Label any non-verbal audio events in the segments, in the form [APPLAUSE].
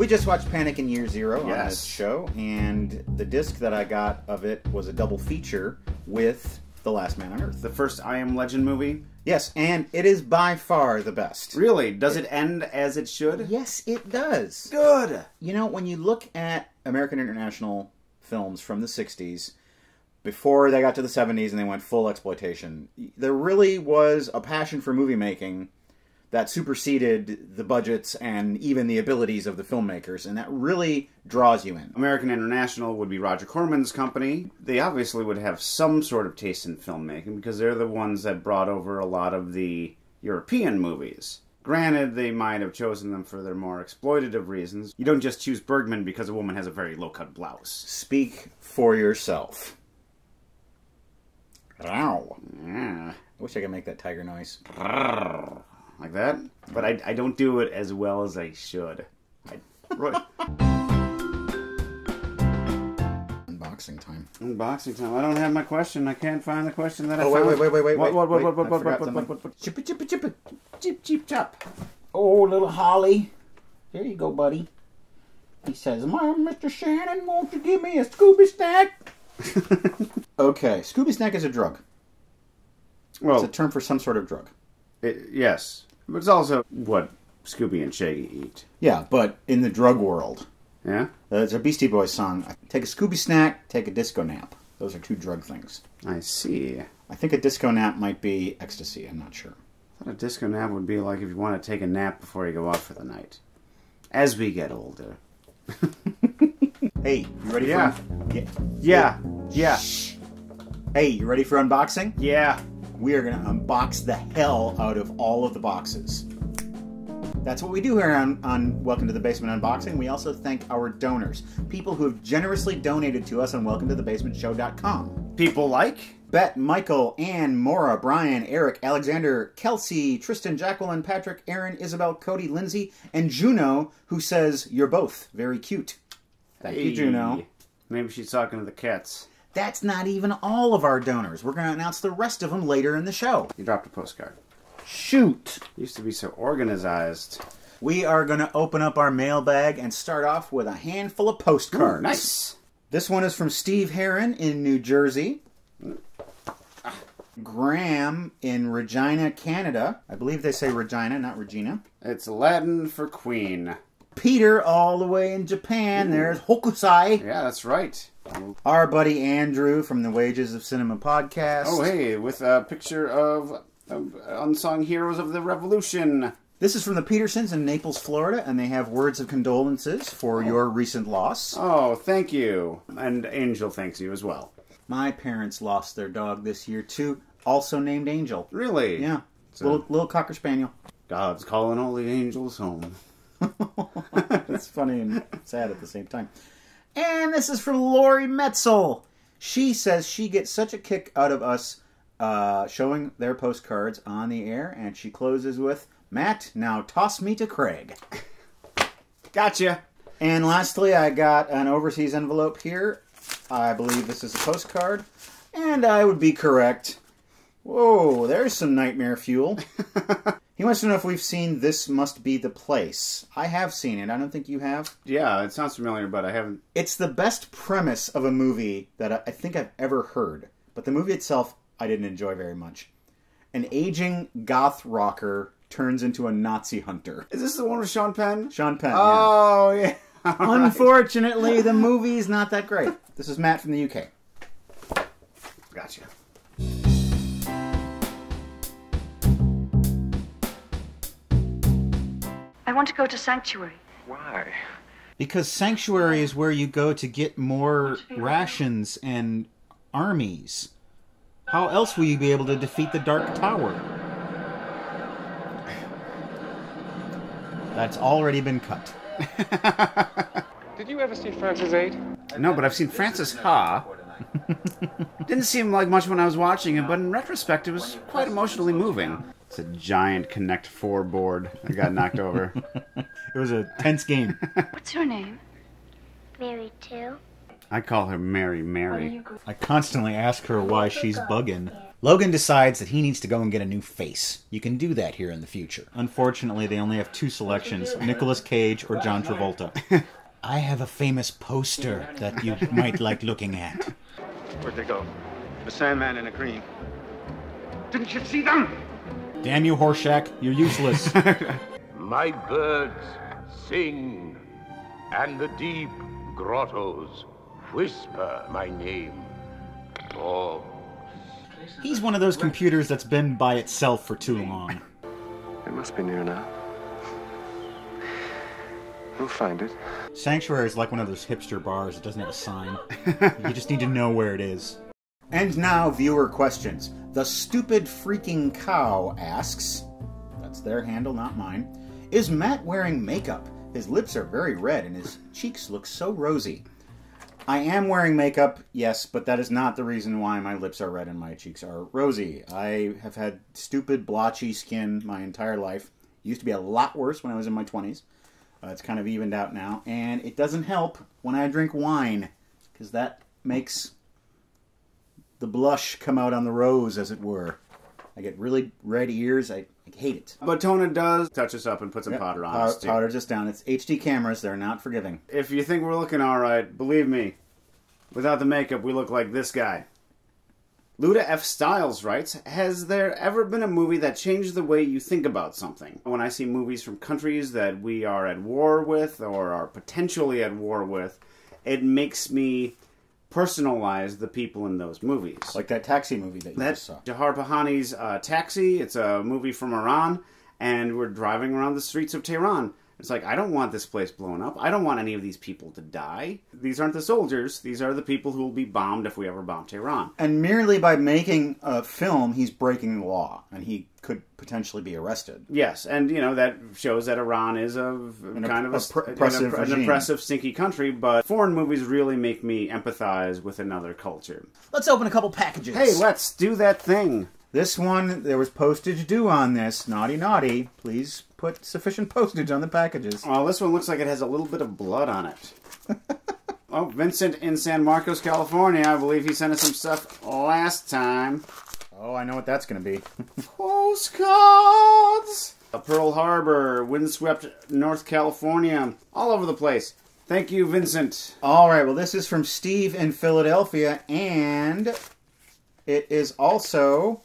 We just watched Panic in Year Zero on this show, and the disc that I got of it was a double feature with The Last Man on Earth. The first I Am Legend movie. Yes, and it is by far the best. Really? Does it end as it should? Yes, it does. Good. You know, when you look at American International films from the 60s, before they got to the 70s and they went full exploitation, there really was a passion for movie making that superseded the budgets and even the abilities of the filmmakers, and that really draws you in. American International would be Roger Corman's company. They obviously would have some sort of taste in filmmaking because they're the ones that brought over a lot of the European movies. Granted, they might have chosen them for their more exploitative reasons. You don't just choose Bergman because a woman has a very low cut blouse. Speak for yourself. Ow. Yeah. I wish I could make that tiger noise. Like that? But I, I don't do it as well as I should. I, right. Unboxing time. Unboxing time. I don't have my question. I can't find the question that I Oh, wait, found. wait, wait, wait, wait. What, what, what, wait, what, what, I what, forgot what, something. what, what, what? Chippa, chippa, chippa. Cheep, cheep, chop. Oh, little Holly. Here you go, buddy. He says, Mom, Mr. Shannon, won't you give me a Scooby snack? [LAUGHS] okay, Scooby snack is a drug. It's Well, a term for some sort of drug. it, yes. But it's also what Scooby and Shaggy eat. Yeah, but in the drug world, Yeah? uh, it's a Beastie Boys song. Take a Scooby snack, take a disco nap. Those are two drug things. I see. I think a disco nap might be ecstasy. I'm not sure. I thought a disco nap would be like if you want to take a nap before you go out for the night. As we get older. [LAUGHS] Hey, you ready Yeah. for yeah. Yeah. Yeah. Hey, you ready for unboxing? Yeah. We are going to unbox the hell out of all of the boxes. That's what we do here on, on Welcome to the Basement Unboxing. We also thank our donors, people who have generously donated to us on WelcomeToTheBasementShow.com. People like? Bet, Michael, Ann, Maura, Brian, Eric, Alexander, Kelsey, Tristan, Jacqueline, Patrick, Aaron, Isabel, Cody, Lindsay, and Juno, who says, You're both very cute. Thank you, Juno. Maybe she's talking to the cats. That's not even all of our donors. We're going to announce the rest of them later in the show. You dropped a postcard. Shoot! Used to be so organized. We are going to open up our mailbag and start off with a handful of postcards. Nice. This one is from Steve Heron in New Jersey. Graham in Regina, Canada. I believe they say Regina, not Regina. It's Latin for queen. Peter, all the way in Japan. There's Hokusai. Yeah, that's right. Our buddy Andrew from the Wages of Cinema podcast. Oh, hey, with a picture of, of unsung heroes of the revolution. This is from the Petersons in Naples, Florida, and they have words of condolences for oh. your recent loss. Oh, thank you. And Angel thanks you as well. My parents lost their dog this year too, also named Angel. Really? Yeah, So- little little cocker spaniel. God's calling all the angels home. [LAUGHS] [LAUGHS] It's funny and sad at the same time. And this is from Lori Metzel. She says she gets such a kick out of us uh, showing their postcards on the air, and she closes with, "Matt, now toss me to Craig." [LAUGHS] Gotcha. And lastly, I got an overseas envelope here. I believe this is a postcard, and I would be correct. Whoa, there's some nightmare fuel. [LAUGHS] he wants to know if we've seen This Must Be the Place. I have seen it. I don't think you have. Yeah, it sounds familiar, but I haven't. It's the best premise of a movie that I- think I've ever heard, but the movie itself I didn't enjoy very much. An aging goth rocker turns into a Nazi hunter. Is this the one with Sean Penn? Sean Penn. Oh, yeah. [LAUGHS] Right. Unfortunately, the movie's not that great. This is Matt from the UK. Gotcha. I want to go to Sanctuary. Why? Because Sanctuary is where you go to get more rations and armies. How else will you be able to defeat the Dark Tower? That's already been cut. [LAUGHS] Did you ever see Francis 8? No, but I've seen Frances Ha. [LAUGHS] Didn't seem like much when I was watching it, but in retrospect, it was quite emotionally moving. It's a giant Connect 4 board that got knocked [LAUGHS] over. It was a tense game. What's her name? Mary too. I call her Mary Mary. I constantly ask her why she's bugging. Logan decides that he needs to go and get a new face. You can do that here in the future. Unfortunately, they only have two selections Nicolas Cage or John Travolta. I have a famous poster that you might like looking at. Where'd they go? The Sandman and a Green. Didn't you see them? Damn you, Horshack, you're useless. [LAUGHS] My birds sing, and the deep grottos whisper my name. Oh, He's one of those computers that's been by itself for too long. It must be near now. We'll find it. Sanctuary is like one of those hipster bars that doesn't have a sign. you just need to know where it is. And now, viewer questions. The stupid freaking cow asks, that's their handle, not mine, is Matt wearing makeup? His lips are very red and his cheeks look so rosy. I am wearing makeup, yes, but that is not the reason why my lips are red and my cheeks are rosy. I have had stupid, blotchy skin my entire life. Used to be a lot worse when I was in my 20s. Uh, it's kind of evened out now, and it doesn't help when I drink wine, because that makes the blush come out on the rose, as it were. I get really red ears. I, I hate it. But Tona does touch us up and put some powder on Pow- us too. powder just down. It's HD cameras. They're not forgiving. If you think we're looking all right, believe me, without the makeup, we look like this guy. Luda F. Styles writes, Has there ever been a movie that changed the way you think about something? When I see movies from countries that we are at war with or are potentially at war with, it makes me personalize the people in those movies. Like that taxi movie that you That's just saw. Jafar Panahi's uh, Taxi. It's a movie from Iran, and we're driving around the streets of Tehran. It's like, I don't want this place blown up. I don't want any of these people to die. These aren't the soldiers. These are the people who will be bombed if we ever bomb Tehran. And merely by making a film, he's breaking the law, and he could potentially be arrested. Yes, and you know that shows that Iran is a kind of a, oppre- an oppressive an regime. oppressive, stinky country. But foreign movies really make me empathize with another culture. Let's open a couple packages. Hey, let's do that thing. This one, there was postage due on this. Naughty, naughty. Please put sufficient postage on the packages. Well, this one looks like it has a little bit of blood on it. [LAUGHS] oh, Vincent in San Marcos, California. I believe he sent us some stuff last time. Oh, I know what that's going to be. [LAUGHS] Postcards! Pearl Harbor, windswept North California, all over the place. Thank you, Vincent. All right, well, this is from Steve in Philadelphia, and it is also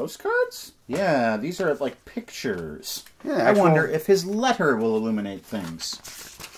postcards. Yeah, these are like pictures. Yeah, I actual- wonder if his letter will illuminate things.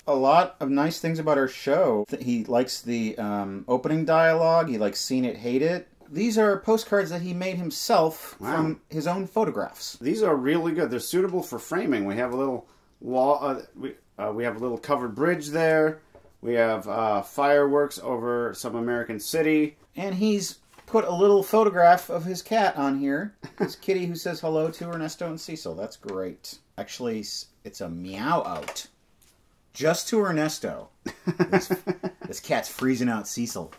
A lot of nice things about our show. He likes the um, opening dialogue. He likes "Seen It, Hate It." These are postcards that he made himself Wow. from his own photographs. These are really good. They're suitable for framing. We have a little wall. Uh, we uh, we have a little covered bridge there. We have uh, fireworks over some American city. And he's put a little photograph of his cat on here. His kitty who says hello to Ernesto and Cecil. That's great. Actually, it's a meow out. Just to Ernesto. This, [LAUGHS] this cat's freezing out Cecil.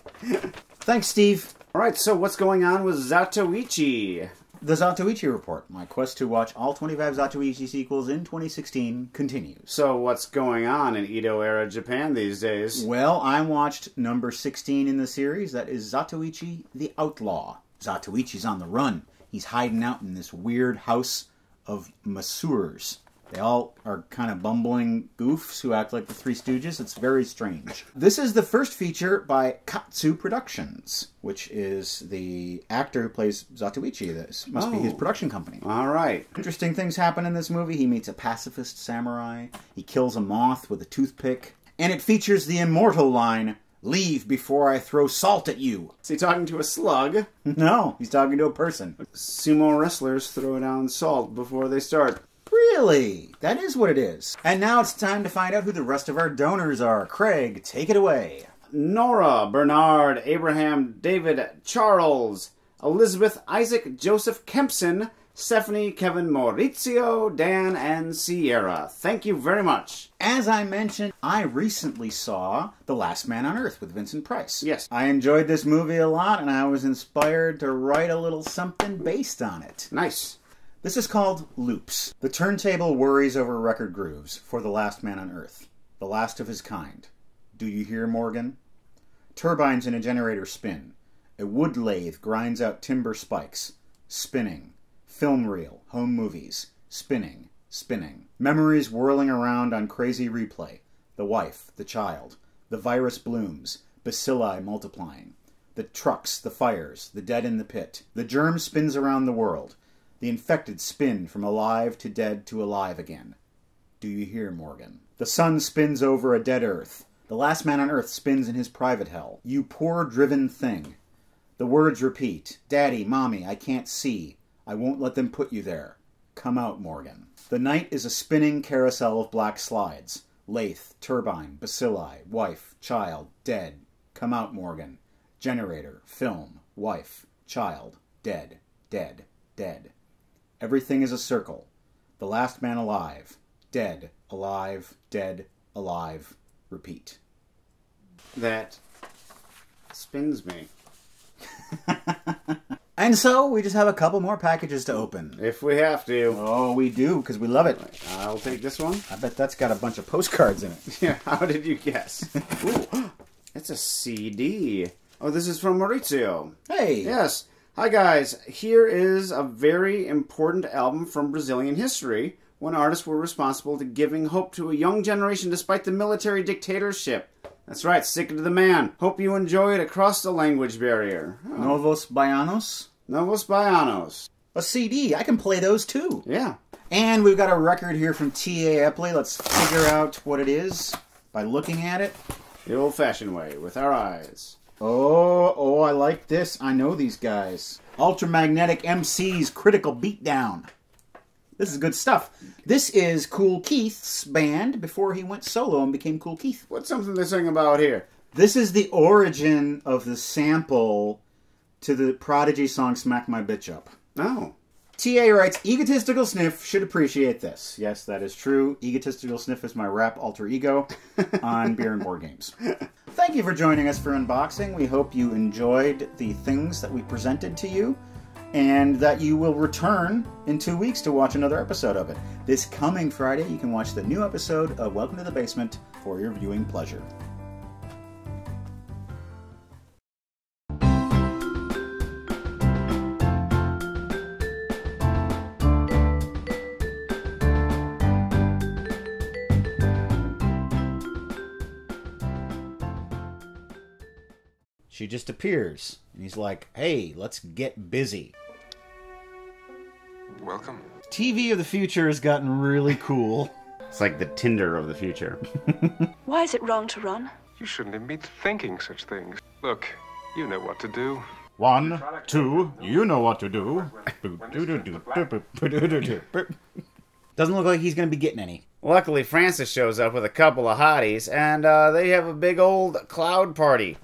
Thanks, Steve. All right, so what's going on with Zatoichi? The Zatoichi Report. My quest to watch all 25 Zatoichi sequels in 2016 continues. So what's going on in Edo era Japan these days? Well, I watched number 16 in the series. That is Zatoichi the Outlaw. Zatoichi's on the run. He's hiding out in this weird house of masseurs. They all are kind of bumbling goofs who act like the Three Stooges. It's very strange. [LAUGHS] This is the first feature by Katsu Productions, which is the actor who plays Zatoichi. This must be his Oh. production company. All right. Interesting things happen in this movie. He meets a pacifist samurai. He kills a moth with a toothpick. And it features the immortal line, Leave before I throw salt at you. Is he talking to a slug? [LAUGHS] No, he's talking to a person. Sumo wrestlers throw down salt before they start. Really? That is what it is. And now it's time to find out who the rest of our donors are. Craig, take it away. Nora, Bernard, Abraham, David, Charles, Elizabeth, Isaac, Joseph Kempson, Stephanie, Kevin, Maurizio, Dan, and Sierra. Thank you very much. As I mentioned, I recently saw The Last Man on Earth with Vincent Price. Yes. I enjoyed this movie a lot, and I was inspired to write a little something based on it. Nice. This is called Loops. The turntable worries over record grooves for the last man on Earth, the last of his kind. Do you hear, Morgan? Turbines in a generator spin. A wood lathe grinds out timber spikes. Spinning. Film reel. Home movies. Spinning. Spinning. Memories whirling around on crazy replay. The wife. The child. The virus blooms. Bacilli multiplying. The trucks. The fires. The dead in the pit. The germ spins around the world. The infected spin from alive to dead to alive again. Do you hear, Morgan? The sun spins over a dead earth. The last man on earth spins in his private hell. You poor driven thing. The words repeat Daddy, Mommy, I can't see. I won't let them put you there. Come out, Morgan. The night is a spinning carousel of black slides. Lathe, turbine, bacilli, wife, child, dead. Come out, Morgan. Generator, film, wife, child, dead, dead, dead. Everything is a circle. The last man alive. Dead, alive, dead, alive. Repeat. That spins me. [LAUGHS] And so we just have a couple more packages to open. If we have to, Oh, we do because we love it. I'll take this one. I bet that's got a bunch of postcards in it. [LAUGHS] Yeah, how did you guess? [LAUGHS] Ooh, [GASPS] it's a CD. Oh, this is from Maurizio. Hey, Yes. Hi, guys. Here is a very important album from Brazilian history when artists were responsible to giving hope to a young generation despite the military dictatorship. That's right, stick it to the man. Hope you enjoy it across the language barrier. Oh, Novos Baianos, Novos Baianos. a CD. I can play those too. Yeah. And we've got a record here from T.A. Epley. Let's figure out what it is by looking at it. The old fashioned way, with our eyes. Oh, oh, I like this. I know these guys. Ultramagnetic MC's Critical Beatdown. This is good stuff. This is Kool Keith's band before he went solo and became Kool Keith. What's something they're singing about here? This is the origin of the sample to the Prodigy song Smack My Bitch Up. Oh. TA writes, Egotistical Sniff should appreciate this. Yes, that is true. Egotistical Sniff is my rap alter ego on Beer and Board Games. [LAUGHS] Thank you for joining us for unboxing. We hope you enjoyed the things that we presented to you and that you will return in two weeks to watch another episode of it. This coming Friday, you can watch the new episode of Welcome to the Basement for your viewing pleasure. She just appears, and he's like, hey, let's get busy. Welcome. TV of the future has gotten really cool. It's like the Tinder of the future. [LAUGHS] Why is it wrong to run? You shouldn't even be thinking such things. Look, you know what to do. One, two, you know what to do. [LAUGHS] Doesn't look like he's going to be getting any. Luckily, Francis shows up with a couple of hotties, and uh, they have a big old cloud party.